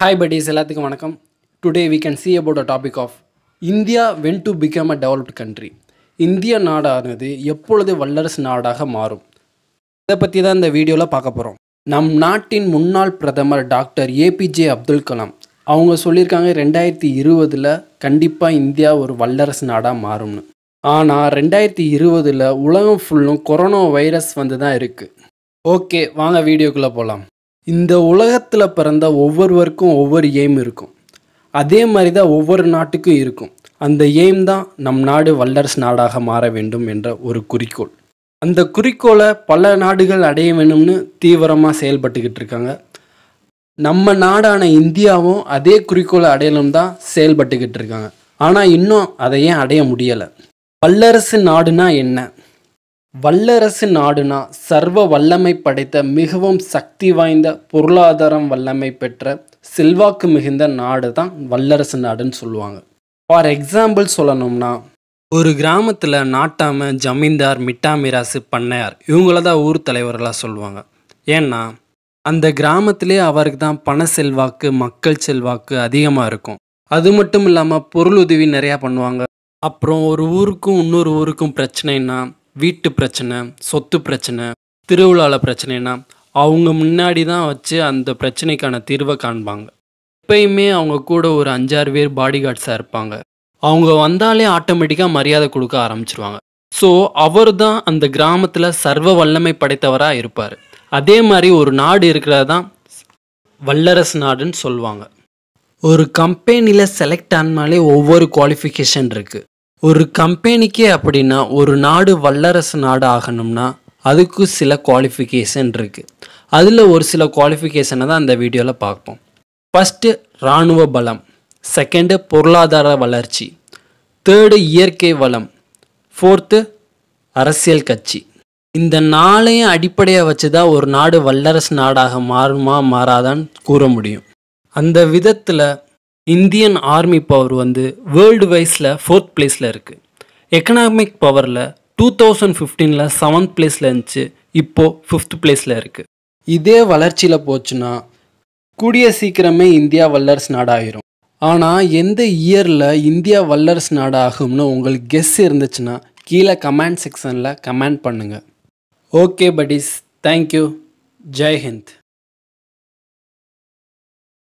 Hi buddies எல்லாத்துக்கும் வணக்கம். Today we can see about a topic of India when to become a developed country இந்திய நாடானது எப்பொழுது வல்லரசு நாடாக மாறும்? இதை பற்றி தான் இந்த வீடியோவில் பார்க்க போகிறோம் நம் நாட்டின் முன்னாள் பிரதமர் டாக்டர் ஏபிஜே அப்துல் கலாம் அவங்க சொல்லியிருக்காங்க ரெண்டாயிரத்தி இருபதில் கண்டிப்பாக இந்தியா ஒரு வல்லரசு நாடாக மாறும்னு. ஆனால் ரெண்டாயிரத்தி இருபதில் உலகம் ஃபுல்லும் கொரோனா வைரஸ் வந்து தான் இருக்குது ஓகே வாங்க வீடியோக்குள்ளே போகலாம் இந்த உலகத்தில் பிறந்த ஒவ்வொருவருக்கும் ஒவ்வொரு எய்ம் இருக்கும். அதே மாதிரி தான் ஒவ்வொரு நாட்டுக்கும் இருக்கும். அந்த எய்ம் தான் நம் நாடு வல்லரசு நாடாக மாற வேண்டும் என்ற ஒரு குறிக்கோள். அந்த குறிக்கோளை பல நாடுகள் அடைய வேணும்னு தீவிரமாக செயல்பட்டுக்கிட்டு இருக்காங்க. நம்ம நாடான இந்தியாவும் அதே குறிக்கோளை அடையணும் தான் செயல்பட்டுக்கிட்டு இருக்காங்க. ஆனால் இன்னும் அதை ஏன் அடைய முடியலை? வல்லரசு நாடுனா என்ன? வல்லரசு நாடுனா சர்வ வல்லமை படைத்த மிகவும் சக்தி வாய்ந்த பொருளாதாரம் வல்லமை பெற்ற செல்வாக்கு மிகுந்த நாடு தான் வல்லரசு நாடுன்னு சொல்லுவாங்க. ஃபார் எக்ஸாம்பிள் சொல்லணும்னா ஒரு கிராமத்தில் நாட்டாம ஜமீன்தார் மிட்டா மிராசு பண்ணையார் இவங்கள தான் ஊர் தலைவர்களாக சொல்லுவாங்க. ஏன்னா அந்த கிராமத்திலே அவருக்கு தான் பண செல்வாக்கு மக்கள் செல்வாக்கு அதிகமாக இருக்கும். அது மட்டும் இல்லாமல் பொருள் உதவி நிறையா பண்ணுவாங்க. அப்புறம் ஒரு ஊருக்கும் இன்னொரு ஊருக்கும் பிரச்சனைனா வீட்டு பிரச்சனை சொத்து பிரச்சனை திருவிழாவில் பிரச்சனைனா அவங்க முன்னாடி தான் வச்சு அந்த பிரச்சனைக்கான தீர்வை காண்பாங்க. எப்பயுமே அவங்க கூட ஒரு அஞ்சாறு பேர் பாடி கார்ட்ஸாக இருப்பாங்க. அவங்க வந்தாலே ஆட்டோமேட்டிக்காக மரியாதை கொடுக்க ஆரம்பிச்சிருவாங்க. ஸோ அவர் தான் அந்த கிராமத்தில் சர்வ வல்லமை படைத்தவராக இருப்பார். அதே மாதிரி ஒரு நாடு இருக்கிறது தான் வல்லரசு நாடுன்னு சொல்லுவாங்க ஒரு கம்பெனியில் செலக்ட் ஆனாலே ஒவ்வொரு குவாலிஃபிகேஷன் இருக்குது ஒரு கம்பெனிக்கே அப்படின்னா ஒரு நாடு வல்லரசு நாடு ஆகணும்னா அதுக்கு சில குவாலிஃபிகேஷன் இருக்குது அதில் ஒரு சில குவாலிஃபிகேஷனை தான் அந்த வீடியோவில் பார்ப்போம். ஃபஸ்ட்டு இராணுவ பலம். செகண்டு பொருளாதார வளர்ச்சி. தேர்டு இயற்கை வளம். ஃபோர்த்து அரசியல் கட்சி. இந்த நாளையும் அடிப்படையாக வச்சு தான் ஒரு நாடு வல்லரசு நாடாக மாறுமா மாறாதான்னு கூற முடியும். அந்த விதத்தில் இந்தியன் ஆர்மி பவர் வந்து வேர்ல்டு வைஸில் ஃபோர்த் பிளேஸில் இருக்குது எக்கனாமிக் பவரில் டூ தௌசண்ட் ஃபிஃப்டீனில் செவன்த் பிளேஸில் இருந்துச்சு இப்போது ஃபிஃப்த் பிளேஸில் இருக்குது இதே வளர்ச்சியில் போச்சுன்னா கூடிய சீக்கிரமே இந்தியா வல்லரசு நாடாயிரும். ஆனால் எந்த இயரில் இந்தியா வல்லரசு நாடாகும்னு உங்களுக்கு கெஸ் இருந்துச்சுன்னா கீழே கமெண்ட் செக்ஷனில் கமெண்ட் பண்ணுங்கள் okay buddies thank you Jai Hind